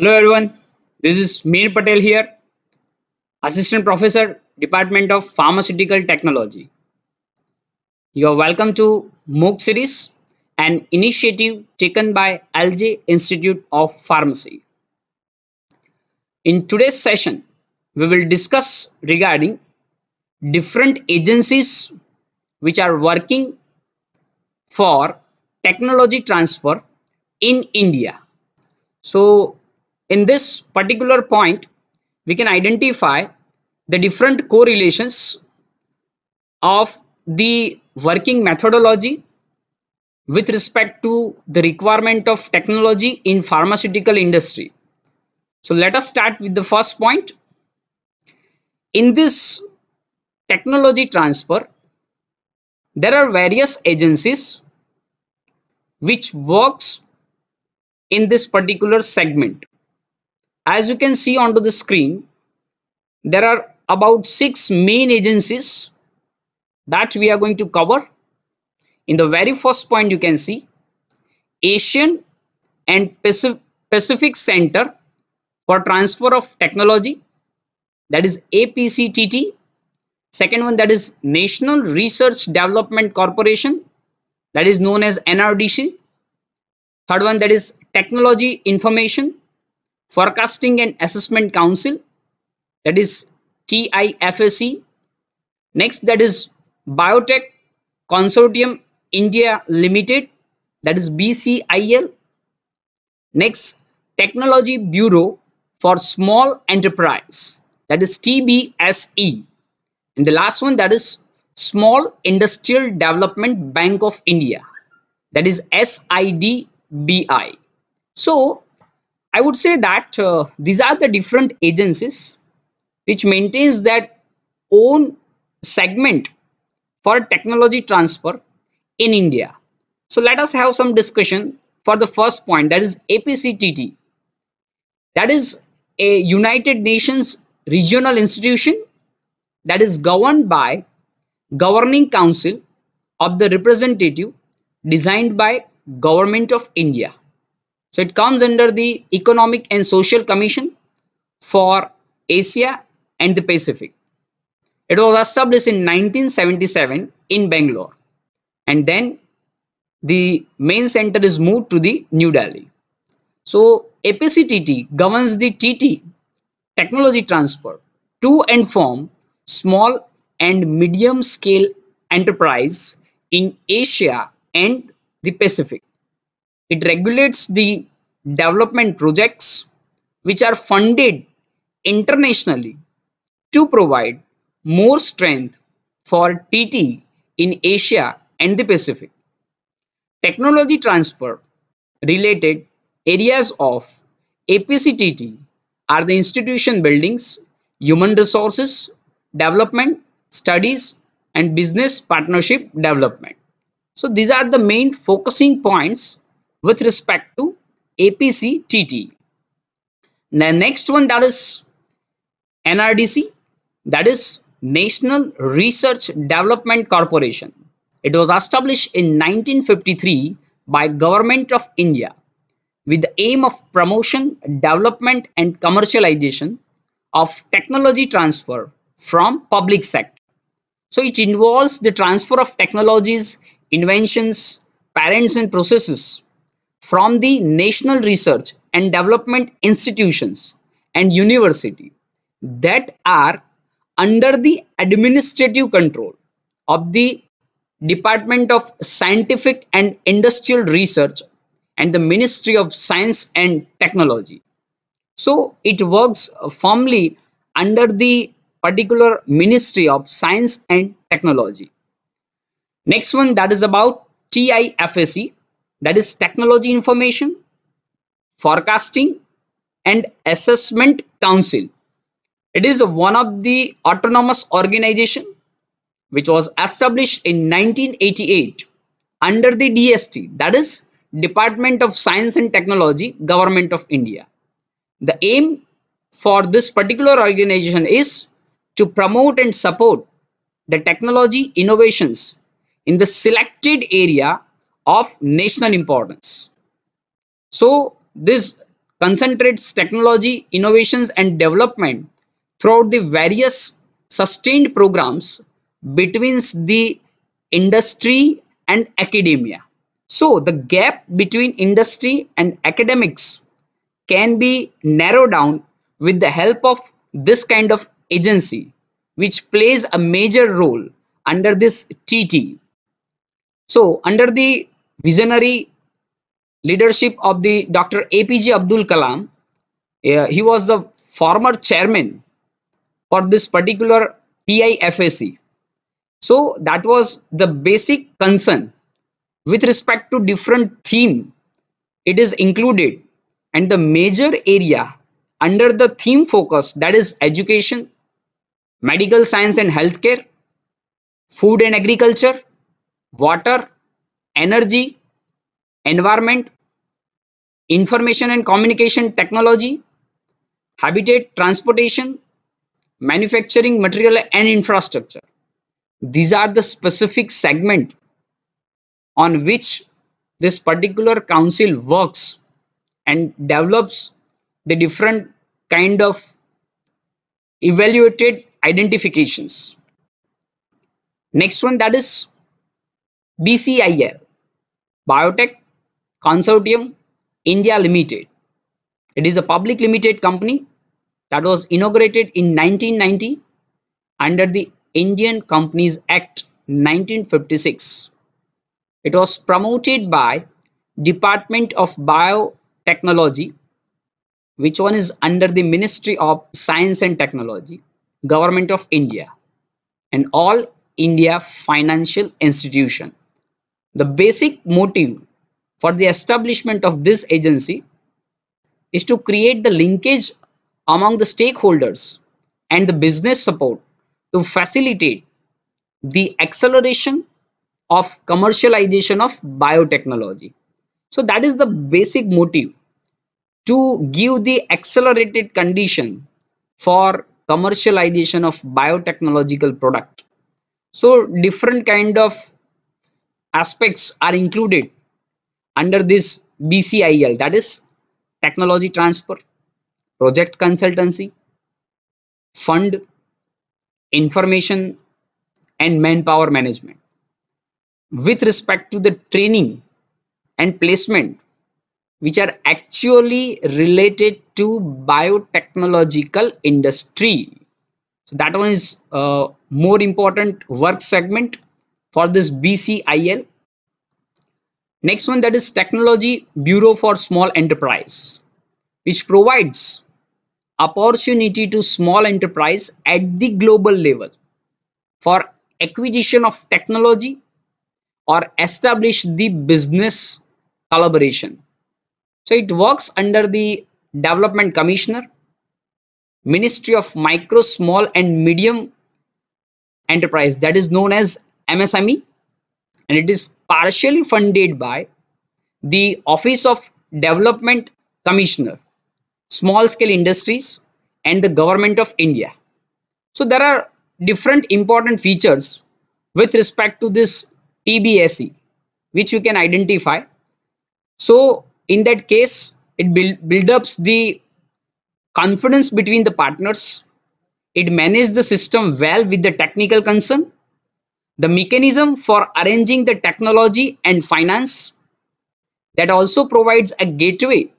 Hello everyone, this is Mihir Patel here, Assistant Professor, Department of Pharmaceutical Technology. You are welcome to MOOC series, an initiative taken by LJ Institute of Pharmacy. In today's session, we will discuss regarding different agencies which are working for technology transfer in India. So in this particular point, we can identify the different correlations of the working methodology with respect to the requirement of technology in pharmaceutical industry. So let us start with the first point. In this technology transfer, there are various agencies which works in this particular segment. As you can see onto the screen, there are about six main agencies that we are going to cover. In the very first point, you can see Asian and Pacific Center for Transfer of Technology, that is APCTT. Second one, that is National Research Development Corporation, that is known as NRDC. Third one, that is Technology Information Forecasting and Assessment Council, that is TIFAC. Next, that is Biotech Consortium India Limited, that is BCIL. Next, Technology Bureau for Small Enterprise, that is TBSE. And the last one, that is Small Industrial Development Bank of India, that is SIDBI. So, I would say that uh, these are the different agencies which maintains that own segment for technology transfer in India. So let us have some discussion for the first point that is APCTT. That is a United Nations regional institution that is governed by governing council of the representative designed by government of India. So it comes under the Economic and Social Commission for Asia and the Pacific. It was established in 1977 in Bangalore. And then the main center is moved to the New Delhi. So APCTT governs the TT technology transfer to and from small and medium scale enterprise in Asia and the Pacific. It regulates the development projects which are funded internationally to provide more strength for TT in Asia and the Pacific. Technology transfer related areas of APCTT are the institution buildings, human resources, development, studies, and business partnership development. So these are the main focusing points with respect to APC TT. The next one that is NRDC that is National Research Development Corporation. It was established in 1953 by Government of India with the aim of promotion, development and commercialization of technology transfer from public sector. So it involves the transfer of technologies, inventions, patents and processes from the national research and development institutions and university that are under the administrative control of the Department of Scientific and Industrial Research and the Ministry of Science and Technology. So it works firmly under the particular Ministry of Science and Technology. Next one that is about TIFAC that is technology information forecasting and assessment council. It is one of the autonomous organization which was established in 1988 under the dst that is department of science and technology government of india. The aim for this particular organization is to promote and support the technology innovations in the selected area of national importance. So this concentrates technology, innovations, and development throughout the various sustained programs between the industry and academia. So the gap between industry and academics can be narrowed down with the help of this kind of agency, which plays a major role under this TT. So under the visionary leadership of the Dr. APJ Abdul Kalam, he was the former chairman for this particular TIFAC. So that was the basic concern with respect to different theme it is included and the major area under the theme focus that is education, medical science and healthcare, food and agriculture, water, energy, environment, information and communication technology, habitat, transportation, manufacturing, material and infrastructure. These are the specific segment on which this particular council works and develops the different kind of evaluated identifications. Next one that is BCIL, Biotech Consortium India Limited. It is a public limited company that was inaugurated in 1990 under the Indian Companies Act 1956. It was promoted by Department of Biotechnology, which one is under the Ministry of Science and Technology, Government of India, and All India Financial Institution. The basic motive for the establishment of this agency is to create the linkage among the stakeholders and the business support to facilitate the acceleration of commercialization of biotechnology. So that is the basic motive to give the accelerated condition for commercialization of biotechnological product. So different kind of aspects are included under this BCIL that is technology transfer, project consultancy, fund, information and manpower management. With respect to the training and placement which are actually related to biotechnological industry. So that one is a more important work segment for this BCIL Next one that is Technology Bureau for Small Enterprise, which provides opportunity to small enterprise at the global level for acquisition of technology or establish the business collaboration. So it works under the Development Commissioner, Ministry of Micro, Small and Medium Enterprise that is known as MSME and it is partially funded by the Office of Development Commissioner, Small Scale Industries and the Government of India. So there are different important features with respect to this TBSE which you can identify. So in that case, it build, build ups the confidence between the partners. It manages the system well with the technical concern the mechanism for arranging the technology and finance that also provides a gateway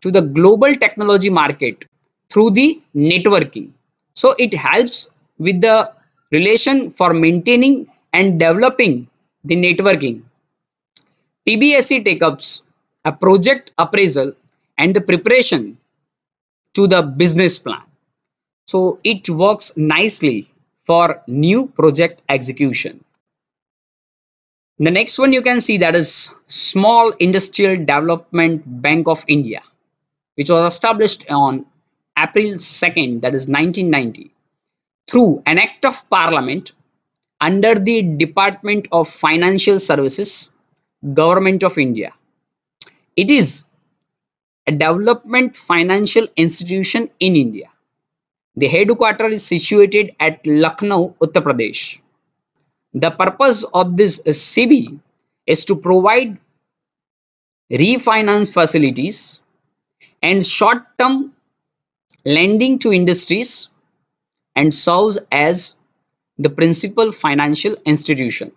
to the global technology market through the networking. So it helps with the relation for maintaining and developing the networking. TBSE take up a project appraisal and the preparation to the business plan. So it works nicely for new project execution. The next one you can see that is Small Industrial Development Bank of India, which was established on April 2nd, that is 1990, through an act of parliament under the Department of Financial Services, Government of India. It is a development financial institution in India. The headquarters is situated at Lucknow, Uttar Pradesh. The purpose of this uh, SIDBI is to provide refinance facilities and short-term lending to industries and serves as the principal financial institution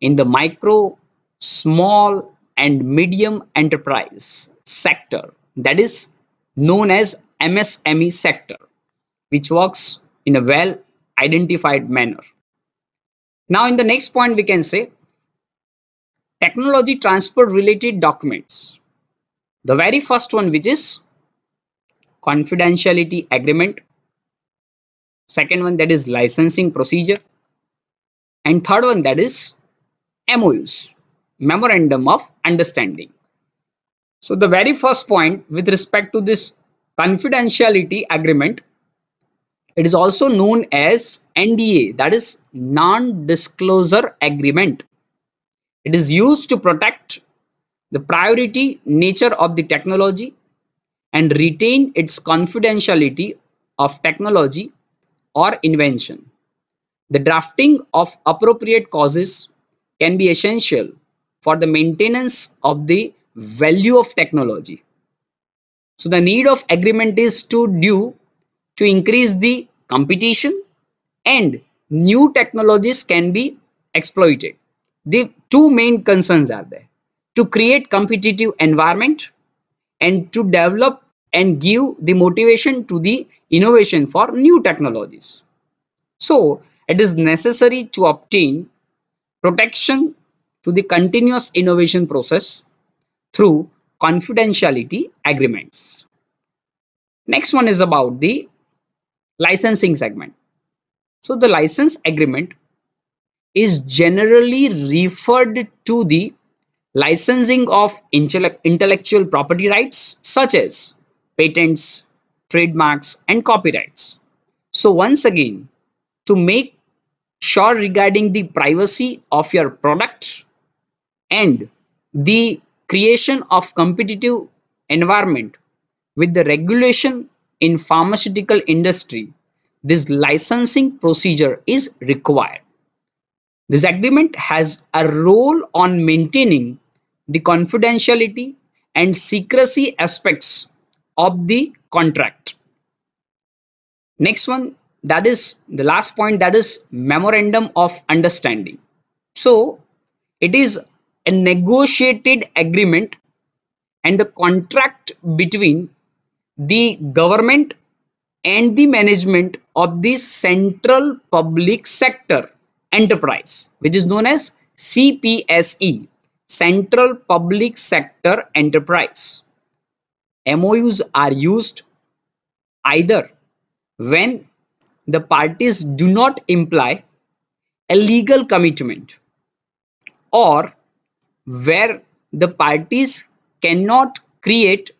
in the micro, small and medium enterprise sector that is known as MSME sector which works in a well identified manner. Now in the next point we can say technology transfer related documents. The very first one which is confidentiality agreement. Second one that is licensing procedure. And third one that is MOUs, Memorandum of Understanding. So the very first point with respect to this confidentiality agreement, it is also known as NDA, that is non-disclosure agreement. It is used to protect the priority nature of the technology and retain its confidentiality of technology or invention. The drafting of appropriate causes can be essential for the maintenance of the value of technology. So the need of agreement is to due to increase the competition and new technologies can be exploited. The two main concerns are there to create competitive environment and to develop and give the motivation to the innovation for new technologies. So it is necessary to obtain protection to the continuous innovation process through confidentiality agreements. Next one is about the licensing segment. So the license agreement is generally referred to the licensing of intellectual property rights such as patents, trademarks and copyrights. So once again, to make sure regarding the privacy of your product and the creation of competitive environment with the regulation in pharmaceutical industry this licensing procedure is required. This agreement has a role on maintaining the confidentiality and secrecy aspects of the contract. Next one that is the last point that is memorandum of understanding. So it is a negotiated agreement and the contract between the government and the management of the central public sector enterprise which is known as CPSE Central Public Sector Enterprise. MOUs are used either when the parties do not imply a legal commitment or where the parties cannot create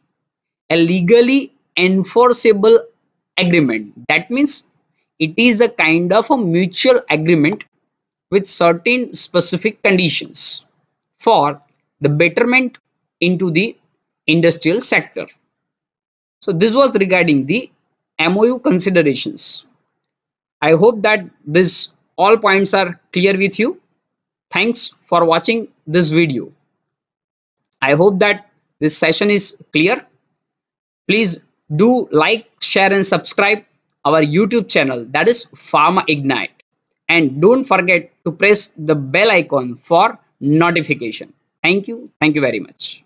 a legally enforceable agreement. That means it is a kind of a mutual agreement with certain specific conditions for the betterment into the industrial sector. So this was regarding the MOU considerations. I hope that this all points are clear with you. Thanks for watching this video. I hope that this session is clear. Please do like, share and subscribe our YouTube channel that is Pharma Ignite. And don't forget to press the bell icon for notification. Thank you. Thank you very much.